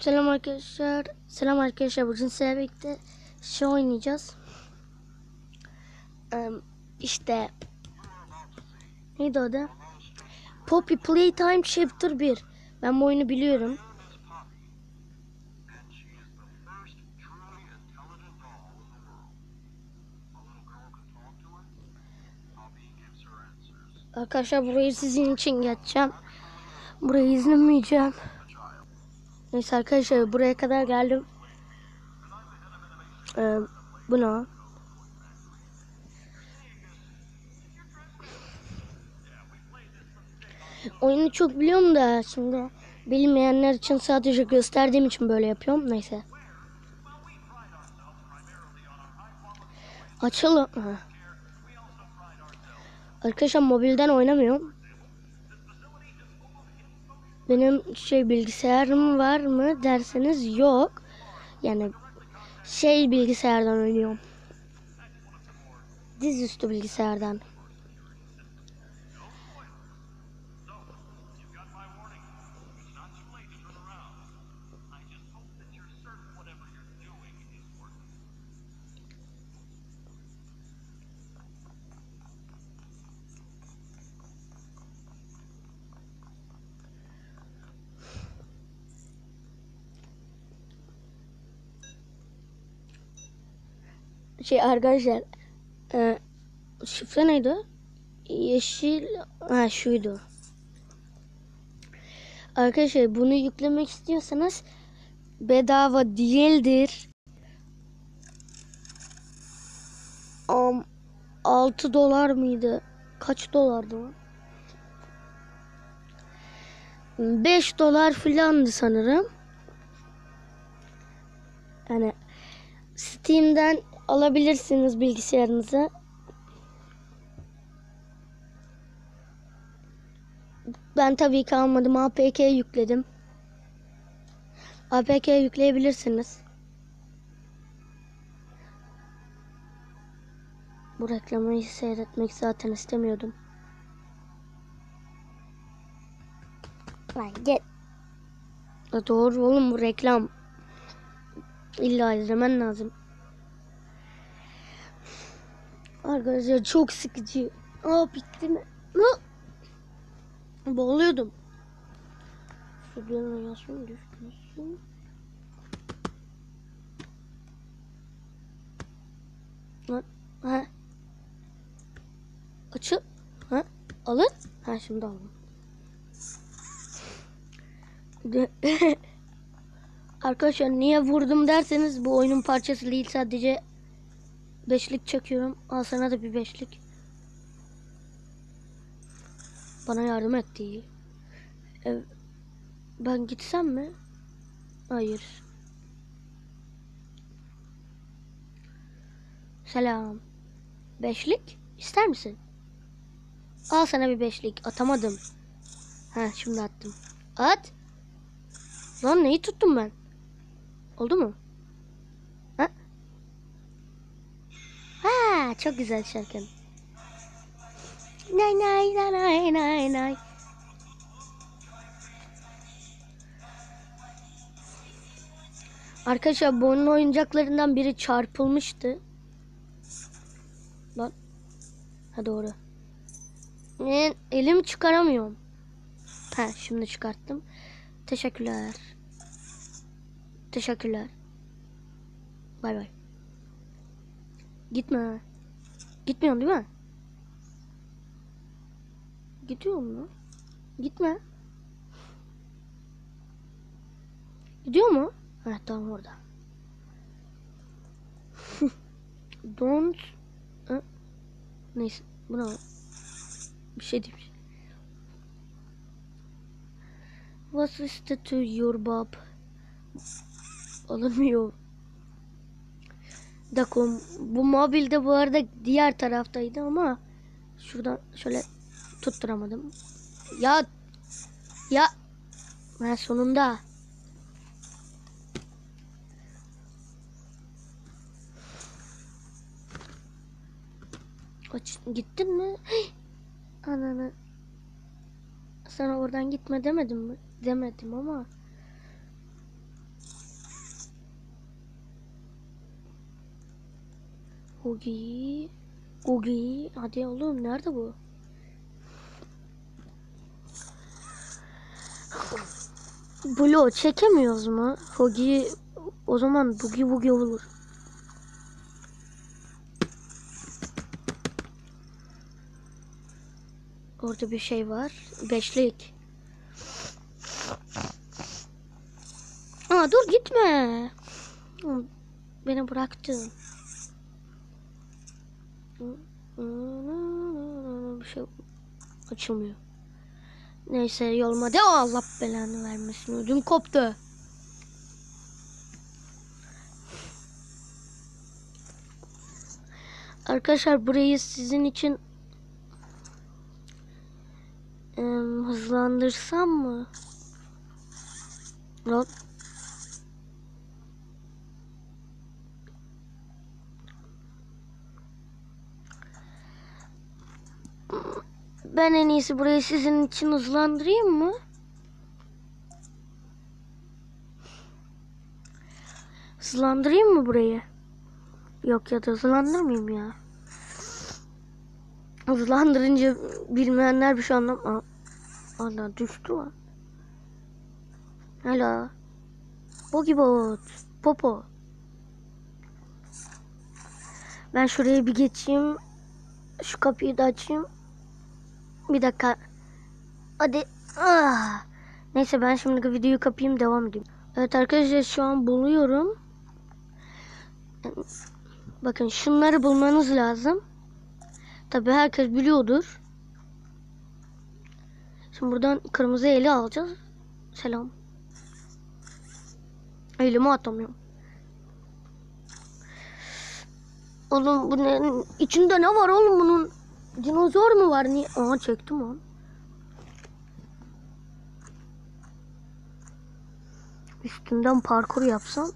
Selam arkadaşlar. Selam arkadaşlar. Bugün sizlerle birlikte şey oynayacağız. Ee, işte neydi o da? Poppy Playtime Chapter 1. Ben bu oyunu biliyorum. Arkadaşlar burayı sizin için geçeceğim. Burayı izlemeyeceğim. Neyse arkadaşlar buraya kadar geldim. Ee, bu ne? Oyunu çok biliyorum da şimdi bilmeyenler için sadece gösterdiğim için böyle yapıyorum. Neyse. Açalım. Ha. Arkadaşlar mobilden oynamıyorum. Benim şey bilgisayarım var mı derseniz yok. Yani şey bilgisayardan oynuyorum. Dizüstü bilgisayardan. Şey arkadaşlar e, şifre neydi? Yeşil ha şuydu. Arkadaşlar bunu yüklemek istiyorsanız bedava değildir. Um, 6 dolar mıydı? Kaç dolardı o? 5 dolar filandı sanırım. Yani Steam'den alabilirsiniz bilgisayarınıza. Ben tabii ki almadım. APK yükledim. APK yükleyebilirsiniz. Bu reklamı seyretmek zaten istemiyordum. Lan. Ya Doğru oğlum bu reklam. İlla izlemen lazım. Arkadaşlar çok sıkıcı. Aa bitti mi? Hı? Boğuluyordum. Birine yazmayı düşmüşsün. Lan ha. Açıl. Ha. Alın. Ha şimdi. De- Arkadaşlar niye vurdum derseniz bu oyunun parçası değil sadece beşlik çekiyorum. Al sana da bir beşlik. Bana yardım etti. Ev, ben gitsem mi? Hayır. Selam. Beşlik ister misin? Al sana bir beşlik. Atamadım. Ha şimdi attım. At. Lan neyi tuttum ben? Oldu mu? Ha? Ha çok güzel şarkın. Nay nay nay nay nay. Arkadaşlar bu oyunun oyuncaklarından biri çarpılmıştı. Lan. Ha doğru. Ne, elim çıkaramıyorum. Ha şimdi çıkarttım. Teşekkürler. Teşekkürler. Bay bay. Gitme. Gitmiyorsun değil mi? Gidiyor mu? Gitme. Gidiyor mu? Ha tamam orada. Don't Ha? Neyse buna bir şey demiş. İs the to your bob? Alamıyor. Dakom bu mobilde bu arada diğer taraftaydı ama şuradan şöyle tutturamadım. Ya ya ben sonunda Aç, gittin mi? Ananı. Sana oradan gitme demedim mi? Demedim ama. Gogi. Gogi. Hadi oğlum nerede bu? Blo çekemiyoruz mu? Gogi o zaman bugi bugi olur. Orada bir şey var. Beşlik. Aa dur gitme. Beni bıraktın. Bir şey açılmıyor. Neyse yoluma de Allah belanı vermesin. Ödüm koptu. Arkadaşlar burayı sizin için em, hızlandırsam mı? Lan Ben en iyisi burayı sizin için hızlandırayım mı? Hızlandırayım mı burayı? Yok ya da hızlandırmayayım ya. Hızlandırınca bilmeyenler bir şey anlam... Aa, Allah düştü lan. Hala. Bogibot. Popo. Ben şuraya bir geçeyim. Şu kapıyı da açayım. Bir dakika. Hadi. Ah. Neyse ben şimdi videoyu kapayım devam edeyim. Evet arkadaşlar şu an buluyorum. Bakın şunları bulmanız lazım. Tabi herkes biliyordur. Şimdi buradan kırmızı eli alacağız. Selam. Elimi atamıyorum. Oğlum bu ne? İçinde ne var oğlum bunun? Dinozor mu var? Niye? Aha çektim onu. Üstünden parkur yapsam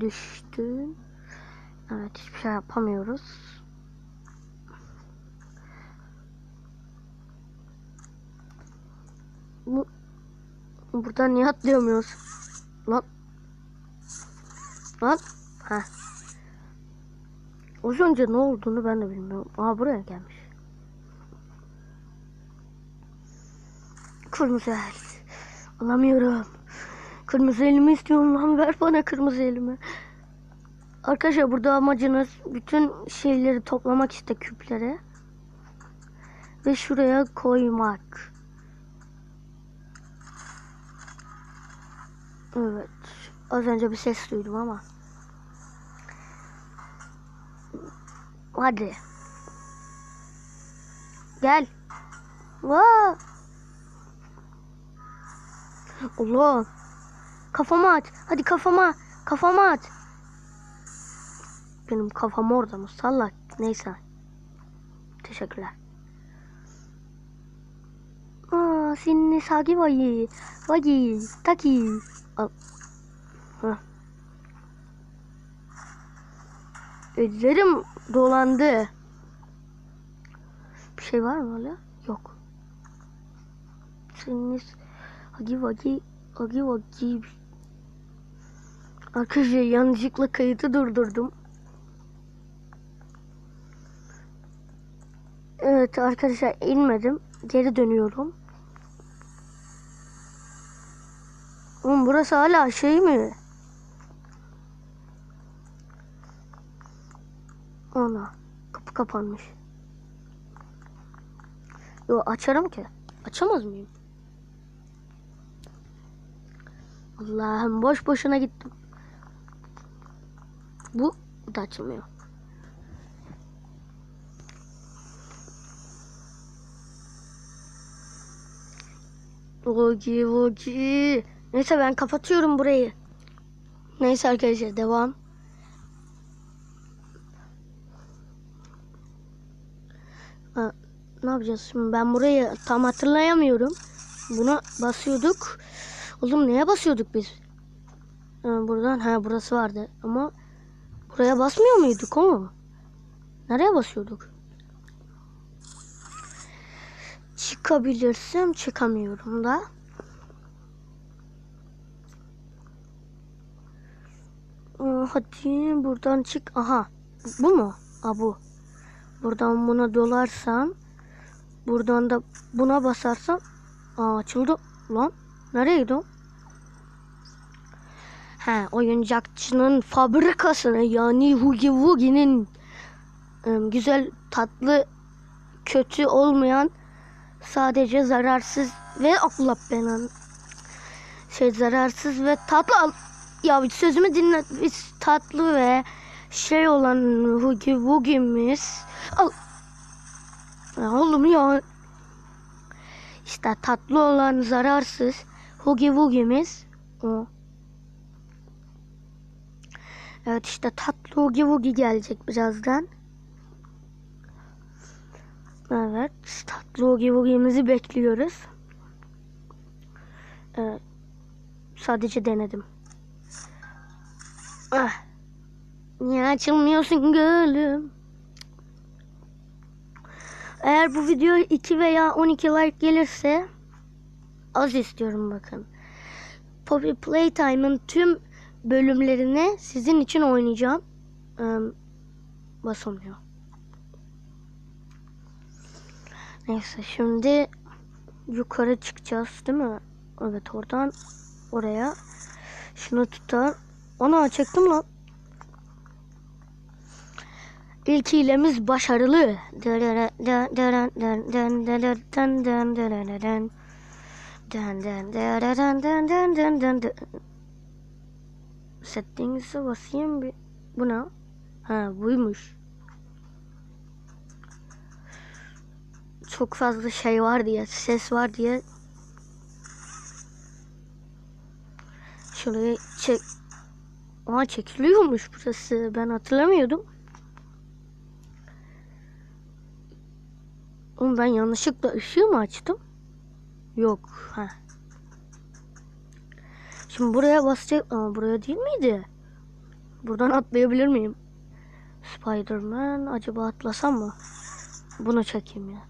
düştüm. Evet hiçbir şey yapamıyoruz. Bu buradan niye atlayamıyoruz? Lan. Lan. Heh. Az önce ne olduğunu ben de bilmiyorum. Aa buraya gelmiş. Kırmızı el. Alamıyorum. Kırmızı elimi istiyorum lan ver bana kırmızı elimi. Arkadaşlar burada amacınız bütün şeyleri toplamak işte küpleri. Ve şuraya koymak. Evet. Az önce bir ses duydum ama. Hadi. Gel. Vaa. Allah. Kafama at. Hadi kafama. Kafama at. Benim kafam orada mı? Sallak. Neyse. Teşekkürler. Aa, senin sagi vayi. Vagi. Taki. Al. Ellerim dolandı. Bir şey var mı hala? Yok. Senin Hagi vagi. Hagi vagi. Arkadaşlar yanlışlıkla kayıtı durdurdum. Evet arkadaşlar inmedim. Geri dönüyorum. Oğlum burası hala şey mi? Ana kapı kapanmış. Yo açarım ki. Açamaz mıyım? Allah'ım boş boşuna gittim. Bu da açılmıyor. Ogi ogi. Neyse ben kapatıyorum burayı. Neyse arkadaşlar devam. Ne yapacağız şimdi? Ben burayı tam hatırlayamıyorum. Buna basıyorduk. Oğlum neye basıyorduk biz? Ha, buradan ha burası vardı ama buraya basmıyor muyduk oğlum? Nereye basıyorduk? Çıkabilirsem çıkamıyorum da. Aa, Hadi buradan çık. Aha. Bu mu? Aa bu. Buradan buna dolarsam buradan da buna basarsam aa açıldı lan. Nereye gidiyor? He oyuncakçının fabrikasına yani Hugi Wugi'nin güzel tatlı kötü olmayan sadece zararsız ve Allah belanı şey zararsız ve tatlı al ya sözümü dinle biz tatlı ve şey olan Hugi Wugi'miz al ya oğlum ya işte tatlı olan zararsız Hugi Wugi'miz o Evet işte tatlı Hugi Wugi gelecek birazdan. Evet tatlı Hugi Wugi'mizi bekliyoruz. Evet, sadece denedim. Ah. Niye açılmıyorsun gülüm? Eğer bu video 2 veya 12 like gelirse az istiyorum bakın. Poppy Playtime'ın tüm bölümlerini sizin için oynayacağım. Ee, basamıyor. Neyse şimdi yukarı çıkacağız değil mi? Evet oradan oraya. Şunu tutar. Ana çektim lan. İlk hilemiz başarılı. Settings'e basayım bir. Bu ne? Ha buymuş. Çok fazla şey var diye, ses var diye. Şuraya çek. Aa çekiliyormuş burası. Ben hatırlamıyordum. Oğlum ben yanlışlıkla ışığı mı açtım? Yok. Ha. Şimdi buraya basacak ama buraya değil miydi? Buradan atlayabilir miyim? Spiderman acaba atlasam mı? Bunu çekeyim ya.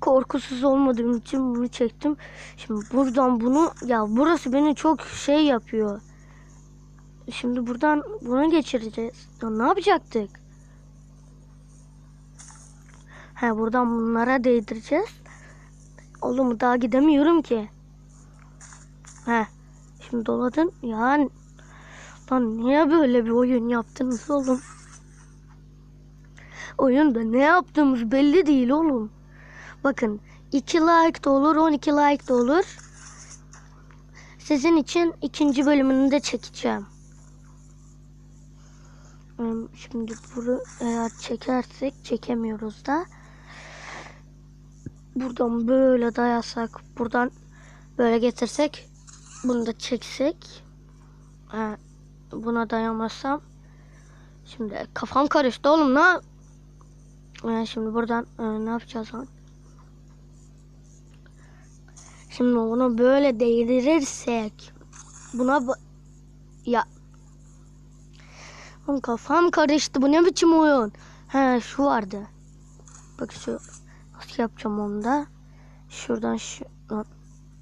Korkusuz olmadığım için bunu çektim. Şimdi buradan bunu ya burası beni çok şey yapıyor. Şimdi buradan bunu geçireceğiz. Ya ne yapacaktık? He buradan bunlara değdireceğiz. Oğlum daha gidemiyorum ki. He. Şimdi doladın. Ya lan niye böyle bir oyun yaptınız oğlum? Oyunda ne yaptığımız belli değil oğlum. Bakın 2 like de olur 12 like de olur. Sizin için ikinci bölümünü de çekeceğim. Hmm, Şimdi bunu eğer çekersek çekemiyoruz da. Buradan böyle dayasak buradan böyle getirsek bunu da çeksek. Ha, buna dayamazsam şimdi kafam karıştı oğlum ne yani şimdi buradan e, ne yapacağız lan? Şimdi onu böyle değdirirsek buna ya. Oğlum kafam karıştı bu ne biçim oyun? He şu vardı. Bak şu nasıl yapacağım onu da? Şuradan şu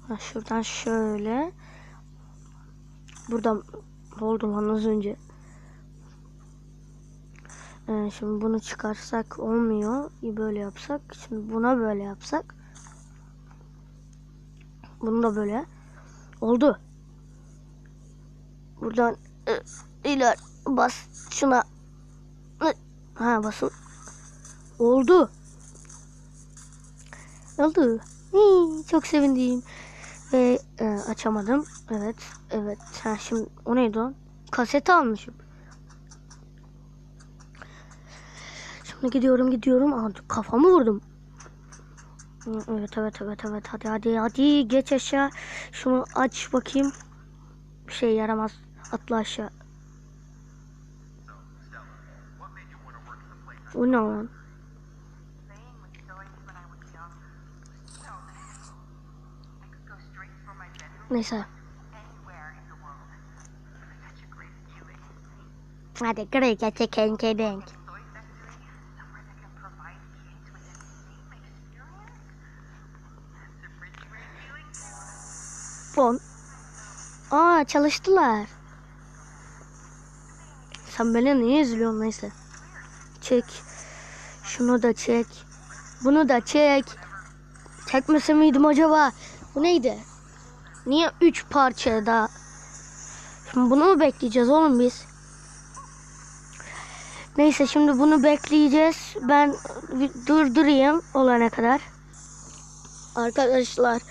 Ha, şuradan şöyle. Buradan oldu lan az önce. Ee, şimdi bunu çıkarsak olmuyor. Böyle yapsak. Şimdi buna böyle yapsak. Bunu da böyle. Oldu. Buradan e, iler bas şuna. E, Ha basın. Oldu. Oldu. Hii, çok sevindim. Ve e, açamadım. Evet. Evet. Ha, şimdi o neydi o? Kaset almışım. Şimdi gidiyorum gidiyorum. Aa, kafamı vurdum. Evet evet evet evet. Hadi hadi hadi geç aşağı. Şunu aç bakayım. Bir şey yaramaz. Atla aşağı. O ne lan? That's a pretty great feeling. Bon. Aa çalıştılar. Sen beni niye izliyorsun neyse. Çek. Şunu da çek. Bunu da çek. Çekmese miydim acaba? Bu neydi? Niye üç parça daha? Şimdi bunu mu bekleyeceğiz oğlum biz? Neyse şimdi bunu bekleyeceğiz. Ben durdurayım olana kadar. Arkadaşlar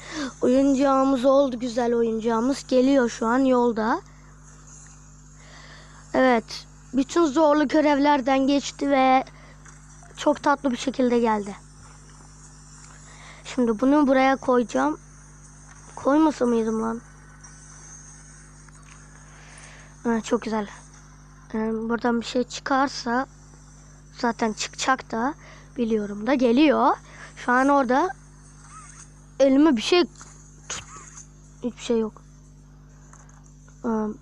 oyuncağımız oldu güzel oyuncağımız. Geliyor şu an yolda. Evet. Bütün zorlu görevlerden geçti ve çok tatlı bir şekilde geldi. Şimdi bunu buraya koyacağım. Koymasa mıydım lan? Ha, çok güzel. Yani buradan bir şey çıkarsa zaten çıkacak da biliyorum da geliyor. Şu an orada elime bir şey tut. Hiçbir şey yok. Am,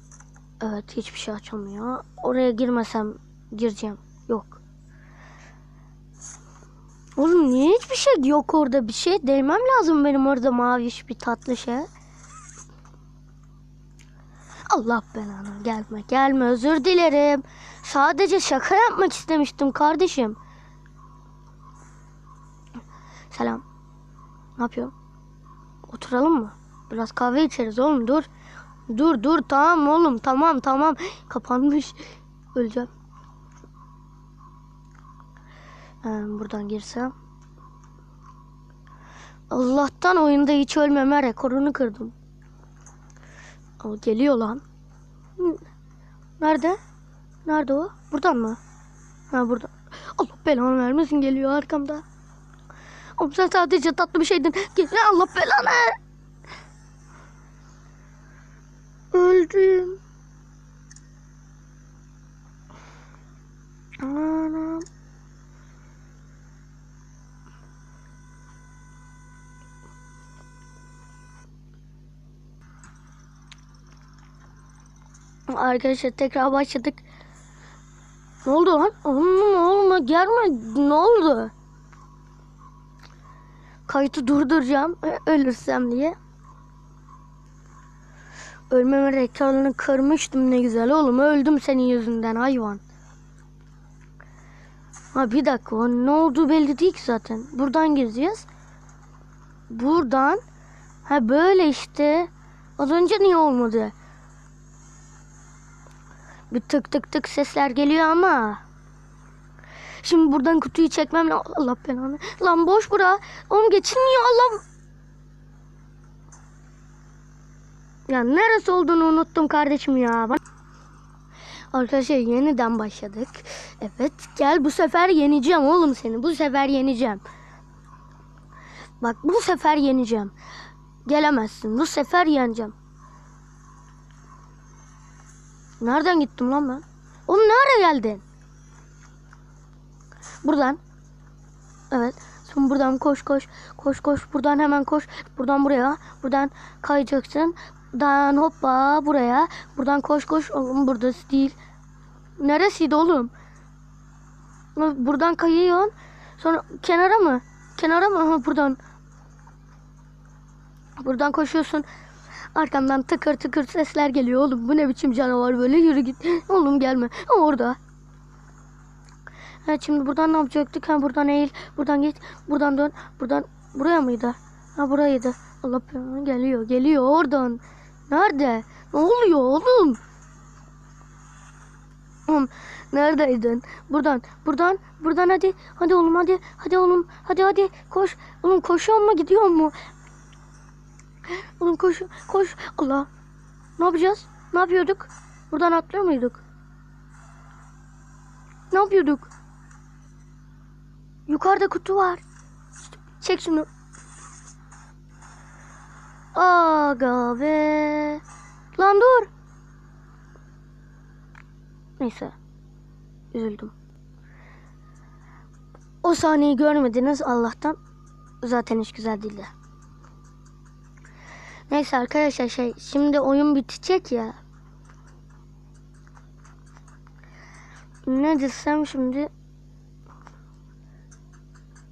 Evet hiçbir şey açılmıyor. Oraya girmesem gireceğim. Yok. Oğlum niye hiçbir şey yok orada bir şey? Değmem lazım benim orada maviş bir tatlı şey. Allah belanı gelme gelme özür dilerim. Sadece şaka yapmak istemiştim kardeşim. Selam. Ne yapıyorsun? Oturalım mı? Biraz kahve içeriz oğlum dur. Dur dur tamam oğlum tamam tamam. Kapanmış. Öleceğim. Buradan girsem. Allah'tan oyunda hiç ölmeme rekorunu kırdım. O geliyor lan. Nerede? Nerede o? Buradan mı? Ha burada. Allah belanı vermesin geliyor arkamda. Oğlum sen sadece tatlı bir şeydin. Gel Allah belanı. Öldüm. Anam. Arkadaşlar tekrar başladık. Ne oldu lan? Oğlum oğlum gelme. Ne oldu? Kayıtı durduracağım. e, Ölürsem diye. Ölmeme rekorunu kırmıştım ne güzel oğlum. Öldüm senin yüzünden hayvan. Ha bir dakika ne olduğu belli değil ki zaten. Buradan gireceğiz. Buradan. Ha böyle işte. Az önce niye olmadı? Bir tık tık tık sesler geliyor ama. Şimdi buradan kutuyu çekmem lazım. Allah belanı. Lan boş bura. Oğlum geçilmiyor Allah. Ya neresi olduğunu unuttum kardeşim ya. Bak- Arkadaşlar yeniden başladık. Evet gel bu sefer yeneceğim oğlum seni. Bu sefer yeneceğim. Bak bu sefer yeneceğim. Gelemezsin. Bu sefer yeneceğim. Nereden gittim lan ben? Oğlum nereye geldin? Buradan. Evet. Sonra buradan koş koş. Koş koş. Buradan hemen koş. Buradan buraya. Buradan kayacaksın. Buradan hoppa buraya. Buradan koş koş. Oğlum burası değil. Neresiydi oğlum? Buradan kayıyorsun. Sonra kenara mı? Kenara mı? Ha, buradan. Buradan koşuyorsun. Arkamdan tıkır tıkır sesler geliyor. Oğlum bu ne biçim canavar böyle yürü git. Oğlum gelme. Orada. Evet şimdi buradan ne yapacaktık? Ha buradan eğil. Buradan git. Buradan dön. Buradan buraya mıydı? Ha buraydı. Allah geliyor. Geliyor oradan. Nerede? Ne oluyor oğlum? Oğlum neredeydin? Buradan. Buradan. Buradan hadi. Hadi oğlum hadi. Hadi oğlum. Hadi hadi. Koş. Oğlum koşuyor mu gidiyor mu? Oğlum koş. Koş. Allah. Ne yapacağız? Ne yapıyorduk? Buradan atlıyor muyduk? Ne yapıyorduk? Yukarıda kutu var. Çek şunu. Aga be. Lan dur. Neyse. Üzüldüm. O sahneyi görmediniz Allah'tan. Zaten hiç güzel değildi. Neyse arkadaşlar şey şimdi oyun bitecek ya. Ne desem şimdi?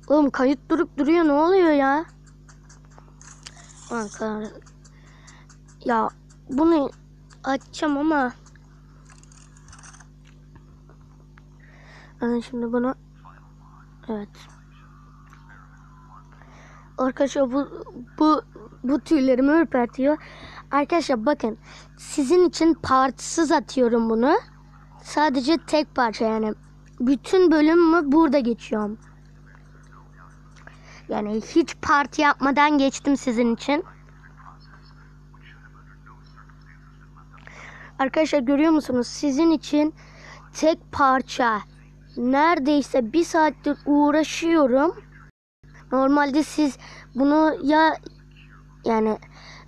Oğlum kayıt durup duruyor ne oluyor ya? Arkadaşlar. Ya bunu açacağım ama Ben şimdi bunu evet. Arkadaşlar bu bu bu tüylerimi ürpertiyor. Arkadaşlar bakın sizin için parçasız atıyorum bunu. Sadece tek parça yani. Bütün bölümümü burada geçiyorum. Yani hiç parti yapmadan geçtim sizin için. Arkadaşlar görüyor musunuz? Sizin için tek parça neredeyse bir saattir uğraşıyorum. Normalde siz bunu ya yani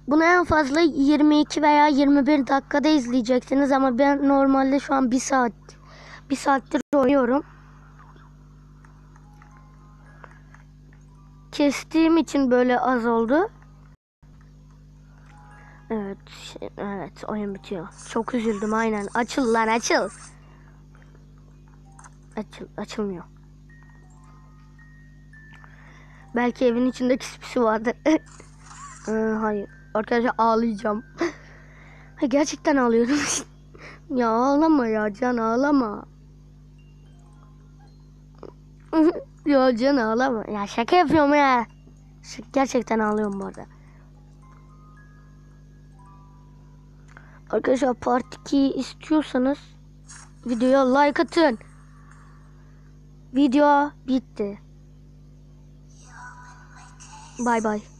bunu en fazla 22 veya 21 dakikada izleyeceksiniz ama ben normalde şu an bir saat bir saattir oynuyorum. Kestiğim için böyle az oldu. Evet, şey- evet oyun bitiyor. Çok üzüldüm aynen. Açıl lan açıl. Açıl, açılmıyor. Belki evin içinde kispisi vardır. Ee, hayır. Arkadaşlar ağlayacağım. Gerçekten ağlıyorum. ya ağlama ya Can ağlama. ya Can ağlama. Ya şaka yapıyorum ya. Gerçekten ağlıyorum bu arada. Arkadaşlar part 2 istiyorsanız videoya like atın. Video bitti. Bay bay.